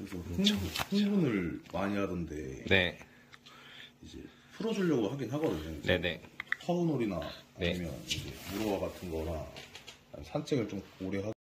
그래서 흥분, 흥분 을 많이 하던데 네, 이제 풀어주려고 하긴 하거든요. 네, 네. 터우놀이나 네. 아니면 이제 무로와 같은 거나 산책을 좀 오래 하고